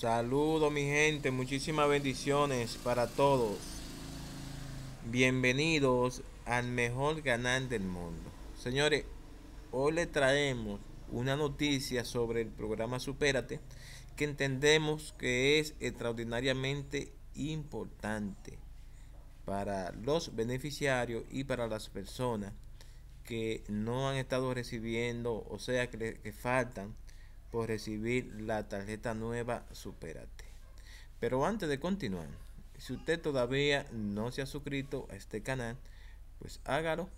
Saludos mi gente, muchísimas bendiciones para todos. Bienvenidos al mejor canal del mundo. Señores, hoy les traemos una noticia sobre el programa Supérate que entendemos que es extraordinariamente importante para los beneficiarios y para las personas que no han estado recibiendo, o sea, que, que faltan por recibir la tarjeta nueva Superate. Pero antes de continuar, si usted todavía no se ha suscrito a este canal, pues hágalo.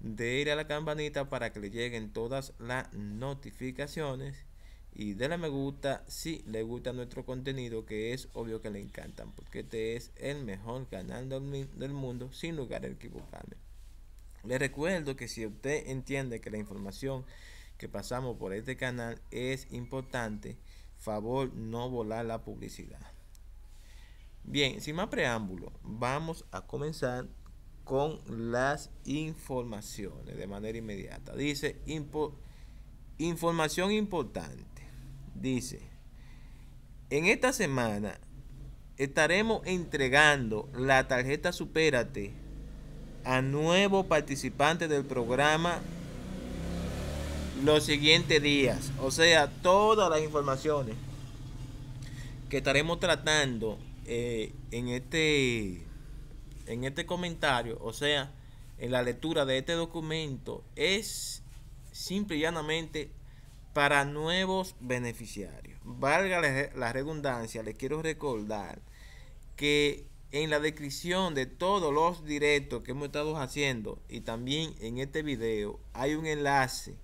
De ir a la campanita para que le lleguen todas las notificaciones. Y déle me gusta si le gusta nuestro contenido que es obvio que le encantan porque este es el mejor canal del, mundo sin lugar a equivocarme. Le recuerdo que si usted entiende que la información que pasamos por este canal es importante, favor no volar la publicidad. Bien, sin más preámbulo, vamos a comenzar con las informaciones de manera inmediata. Dice, información importante. Dice, en esta semana estaremos entregando la tarjeta Supérate a nuevos participantes del programa los siguientes días. O sea, todas las informaciones que estaremos tratando eh, en este en este comentario, o sea, en la lectura de este documento, es simple y llanamente para nuevos beneficiarios. Valga la redundancia, les quiero recordar que en la descripción de todos los directos que hemos estado haciendo y también en este video hay un enlace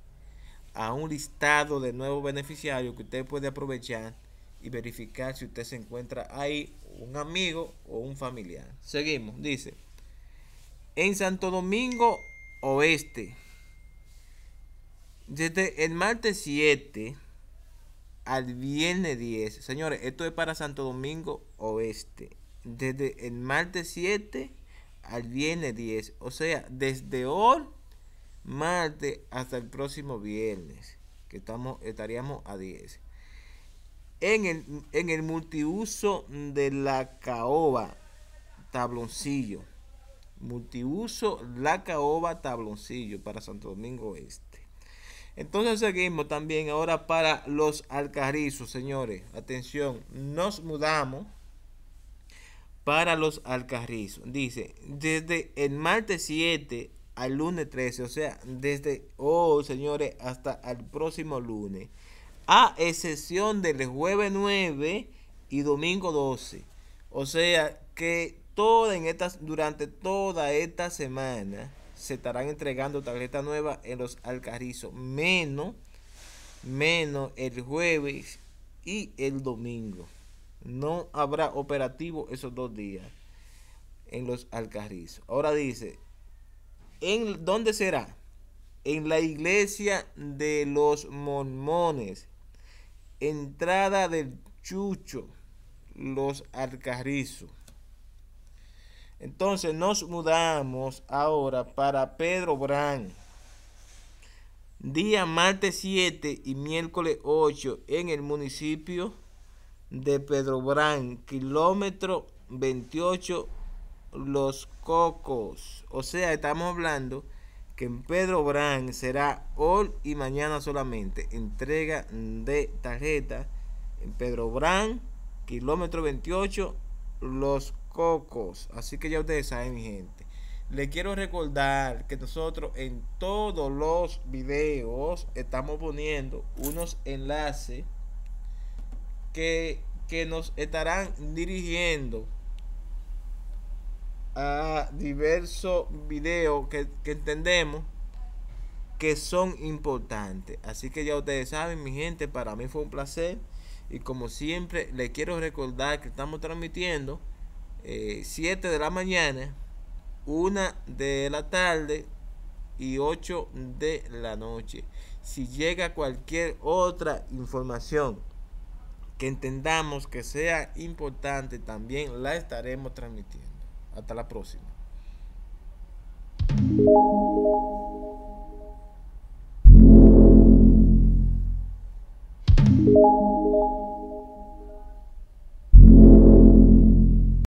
a un listado de nuevos beneficiarios que usted puede aprovechar y verificar si usted se encuentra ahí, un amigo o un familiar. Seguimos, dice, en Santo Domingo Oeste, desde el martes 7 al viernes 10, señores, esto es para Santo Domingo Oeste, desde el martes 7 al viernes 10, o sea, desde hoy martes hasta el próximo viernes, que estamos, estaríamos a 10. En el, en el multiuso de la caoba, tabloncillo. Multiuso la caoba, tabloncillo para Santo Domingo Este. Entonces seguimos también ahora para los alcarrizos, señores. Atención, nos mudamos para los alcarrizos. Dice, desde el martes 7 al lunes 13, o sea, desde hoy, señores, hasta el próximo lunes, a excepción del jueves 9 y domingo 12. O sea, que toda en estas, durante toda esta semana se estarán entregando tarjetas nuevas en los alcarrizos, menos, menos el jueves y el domingo. No habrá operativo esos dos días en los alcarrizos. Ahora dice, ¿En dónde será? En la iglesia de los mormones. Entrada del Chucho, los Alcarrizos. Entonces nos mudamos ahora para Pedro Brán. Día martes 7 y miércoles 8 en el municipio de Pedro Brán, kilómetro 28 los cocos. O sea, estamos hablando que en Pedro Brand será hoy y mañana solamente entrega de tarjeta en Pedro Brand, kilómetro 28, los cocos. Así que ya ustedes saben, mi gente. Le quiero recordar que nosotros en todos los videos estamos poniendo unos enlaces que, que nos estarán dirigiendo a diversos videos que, entendemos que son importantes. Así que ya ustedes saben, mi gente, para mí fue un placer. Y como siempre, les quiero recordar que estamos transmitiendo 7 eh, de la mañana, 1 de la tarde y 8 de la noche. Si llega cualquier otra información que entendamos que sea importante, también la estaremos transmitiendo. Hasta la próxima.